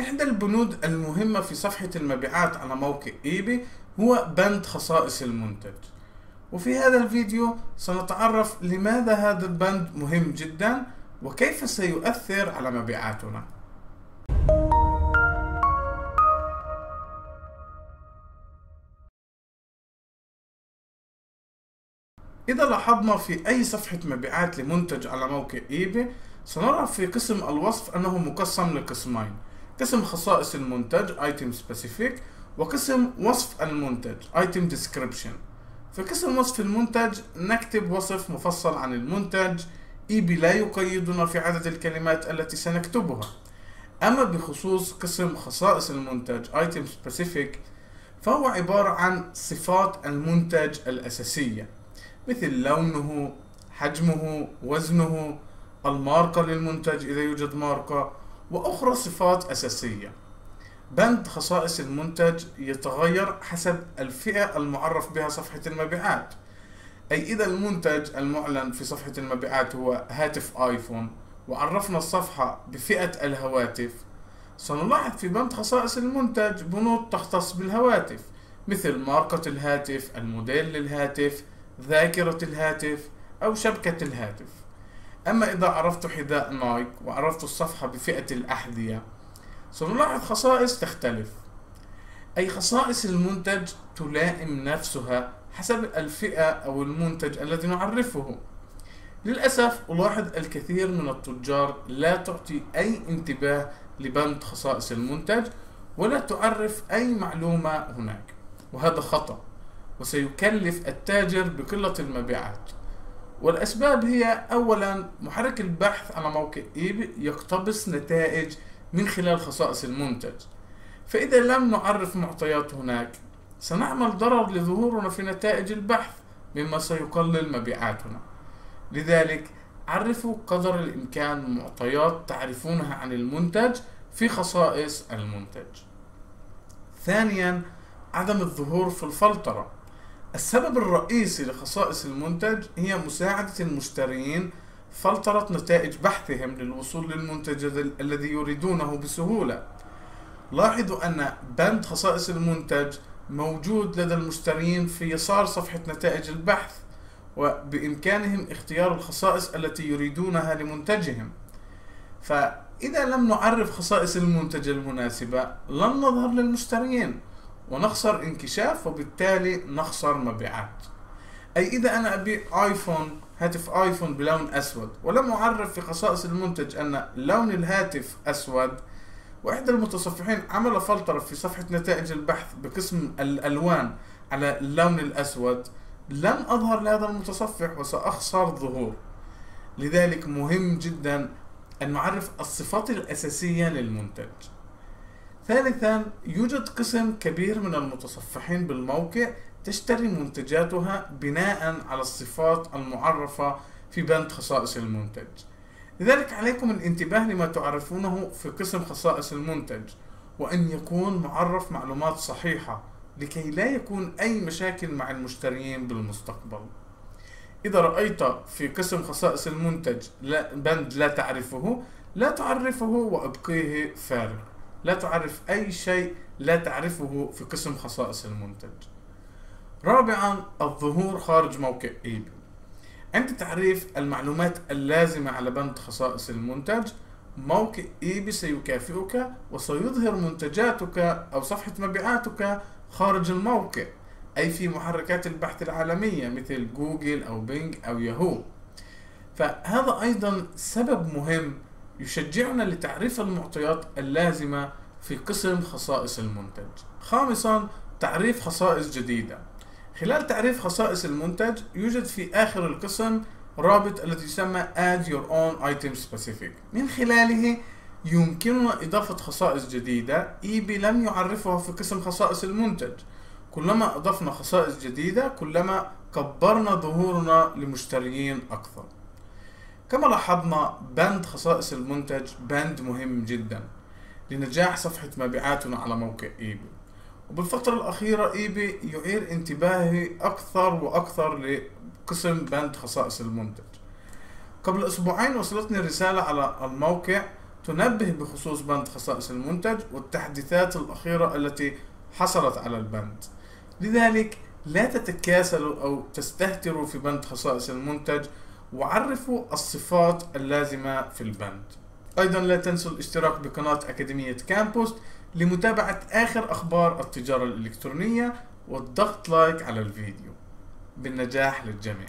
إحدى البنود المهمة في صفحة المبيعات على موقع إيباي هو بند خصائص المنتج. وفي هذا الفيديو سنتعرف لماذا هذا البند مهم جدا وكيف سيؤثر على مبيعاتنا. إذا لاحظنا في أي صفحة مبيعات لمنتج على موقع إيباي سنرى في قسم الوصف أنه مقسم لقسمين. قسم خصائص المنتج Item Specific وقسم وصف المنتج Item Description. في قسم وصف المنتج نكتب وصف مفصل عن المنتج إيبي لا يقيدنا في عدد الكلمات التي سنكتبها. أما بخصوص قسم خصائص المنتج Item Specific فهو عبارة عن صفات المنتج الأساسية. مثل لونه حجمه وزنه الماركة للمنتج إذا يوجد ماركة. وأخرى صفات أساسية. بند خصائص المنتج يتغير حسب الفئة المعرف بها صفحة المبيعات. أي إذا المنتج المعلن في صفحة المبيعات هو هاتف آيفون وعرفنا الصفحة بفئة الهواتف سنلاحظ في بند خصائص المنتج بنود تختص بالهواتف مثل ماركة الهاتف الموديل للهاتف ذاكرة الهاتف أو شبكة الهاتف. أما إذا عرفت حذاء نايك وعرفت الصفحة بفئة الأحذية سنلاحظ خصائص تختلف. أي خصائص المنتج تلائم نفسها حسب الفئة أو المنتج الذي نعرفه. للأسف ألاحظ الكثير من التجار لا تعطي أي انتباه لبند خصائص المنتج ولا تعرف أي معلومة هناك وهذا خطأ وسيكلف التاجر بقلة المبيعات. والأسباب هي أولا محرك البحث على موقع إيباي يقتبس نتائج من خلال خصائص المنتج. فإذا لم نعرف معطيات هناك سنعمل ضرر لظهورنا في نتائج البحث مما سيقلل مبيعاتنا. لذلك عرفوا قدر الإمكان معطيات تعرفونها عن المنتج في خصائص المنتج. ثانيا عدم الظهور في الفلترة. السبب الرئيسي لخصائص المنتج هي مساعدة المشترين فلترة نتائج بحثهم للوصول للمنتج الذي يريدونه بسهولة. لاحظوا أن بند خصائص المنتج موجود لدى المشترين في يسار صفحة نتائج البحث وبإمكانهم اختيار الخصائص التي يريدونها لمنتجهم. فإذا لم نعرف خصائص المنتج المناسبة لن نظهر للمشترين. ونخسر انكشاف وبالتالي نخسر مبيعات. أي إذا أنا أبيع آيفون هاتف آيفون بلون أسود ولم أعرف في خصائص المنتج أن لون الهاتف أسود. وإحدى المتصفحين عمل فلترة في صفحة نتائج البحث بقسم الألوان على اللون الأسود. لن أظهر لهذا المتصفح وسأخسر ظهور. لذلك مهم جدا أن نعرف الصفات الأساسية للمنتج. ثالثا يوجد قسم كبير من المتصفحين بالموقع تشتري منتجاتها بناء على الصفات المعرفة في بند خصائص المنتج. لذلك عليكم الانتباه لما تعرفونه في قسم خصائص المنتج وأن يكون معرف معلومات صحيحة لكي لا يكون أي مشاكل مع المشترين بالمستقبل. إذا رأيت في قسم خصائص المنتج بند لا تعرفه لا تعرفه وأبقيه فارغ. لا تعرف أي شيء لا تعرفه في قسم خصائص المنتج. رابعا الظهور خارج موقع ايباي عند تعريف المعلومات اللازمة على بند خصائص المنتج. موقع ايباي سيكافئك وسيظهر منتجاتك أو صفحة مبيعاتك خارج الموقع. أي في محركات البحث العالمية مثل جوجل أو بينج أو ياهو. فهذا أيضا سبب مهم يشجعنا لتعريف المعطيات اللازمة في قسم خصائص المنتج. خامسا تعريف خصائص جديدة. خلال تعريف خصائص المنتج يوجد في آخر القسم رابط الذي يسمى Add Your Own Item Specific. من خلاله يمكننا إضافة خصائص جديدة إيبي لم يعرفها في قسم خصائص المنتج. كلما أضفنا خصائص جديدة كلما كبرنا ظهورنا لمشتريين أكثر. كما لاحظنا بند خصائص المنتج بند مهم جدا لنجاح صفحة مبيعاتنا على موقع ايباي وبالفترة الأخيرة ايباي يعير انتباه أكثر وأكثر لقسم بند خصائص المنتج. قبل أسبوعين وصلتني رسالة على الموقع تنبه بخصوص بند خصائص المنتج والتحديثات الأخيرة التي حصلت على البند. لذلك لا تتكاسلوا أو تستهتروا في بند خصائص المنتج وعرفوا الصفات اللازمة في البند. أيضا لا تنسوا الاشتراك بقناة أكاديمية كامبوست لمتابعة آخر أخبار التجارة الإلكترونية والضغط like على الفيديو. بالنجاح للجميع.